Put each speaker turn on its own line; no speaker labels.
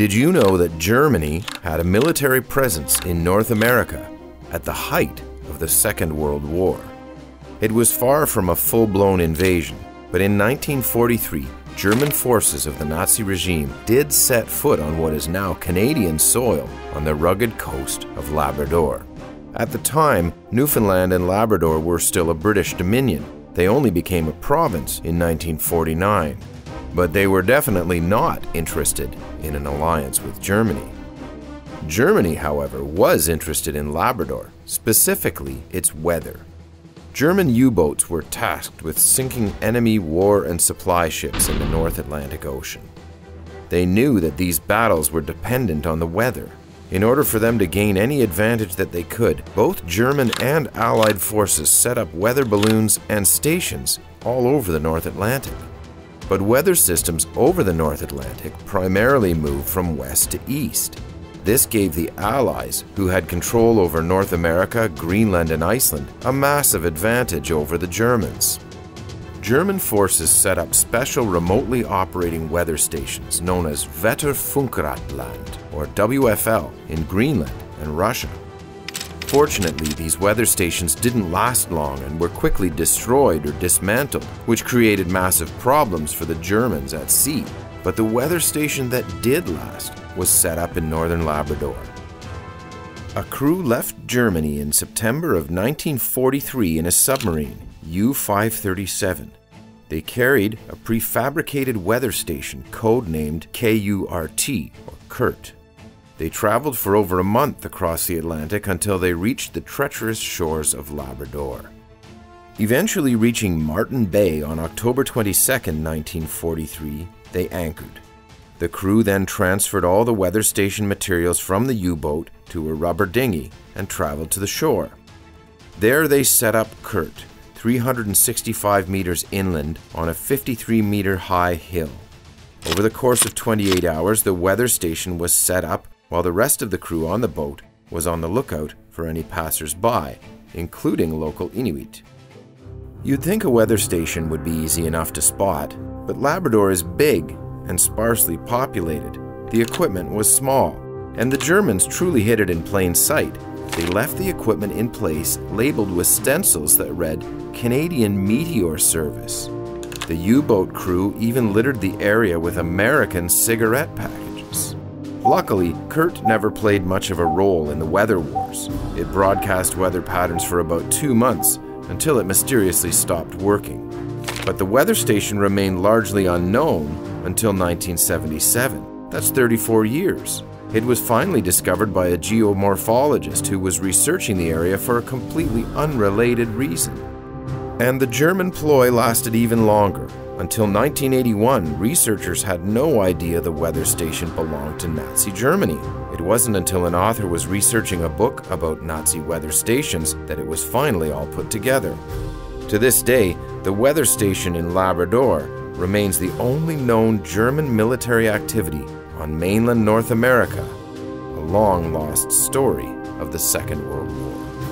Did you know that Germany had a military presence in North America at the height of the Second World War? It was far from a full blown invasion, but in 1943, German forces of the Nazi regime did set foot on what is now Canadian soil on the rugged coast of Labrador. At the time, Newfoundland and Labrador were still a British dominion. They only became a province in 1949. But they were definitely not interested in an alliance with Germany. Germany, however, was interested in Labrador, specifically its weather. German U boats were tasked with sinking enemy war and supply ships in the North Atlantic Ocean. They knew that these battles were dependent on the weather. In order for them to gain any advantage that they could, both German and Allied forces set up weather balloons and stations all over the North Atlantic. But weather systems over the North Atlantic primarily moved from west to east. This gave the Allies, who had control over North America, Greenland, and Iceland, a massive advantage over the Germans. German forces set up special remotely operating weather stations known as Wetterfunkgerät Land, or WFL, in Greenland and Russia. Fortunately, these weather stations didn't last long and were quickly destroyed or dismantled, which created massive problems for the Germans at sea. But the weather station that did last was set up in northern Labrador. A crew left Germany in September of 1943 in a submarine, U 537. They carried a prefabricated weather station codenamed KURT, or KURT. They traveled for over a month across the Atlantic until they reached the treacherous shores of Labrador. Eventually reaching Martin Bay on October 22, 1943, they anchored. The crew then transferred all the weather station materials from the U boat to a rubber dinghy and traveled to the shore. There they set up KURT, 365 meters inland on a 53 meter high hill. Over the course of 28 hours, the weather station was set up while the rest of the crew on the boat was on the lookout for any passers by, including local Inuit. You'd think a weather station would be easy enough to spot, but Labrador is big and sparsely populated. The equipment was small, and the Germans truly hid it in plain sight. They left the equipment in place labeled with stencils that read Canadian Meteor Service. The U boat crew even littered the area with American cigarette packages. Luckily, KURT never played much of a role in the weather wars. It broadcast weather patterns for about two months until it mysteriously stopped working. But the weather station remained largely unknown until 1977. That's 34 years. It was finally discovered by a geomorphologist who was researching the area for a completely unrelated reason. And the German ploy lasted even longer. Until 1981, researchers had no idea the weather station belonged to Nazi Germany. It wasn't until an author was researching a book about Nazi weather stations that it was finally all put together. To this day, the weather station in Labrador remains the only known German military activity on mainland North America, a long lost story of the Second World War.